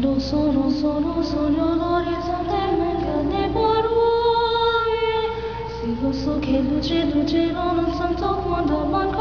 quando sono solo sogno l'orizzonte manca dei parole sì lo so che luce luce non santo quando manco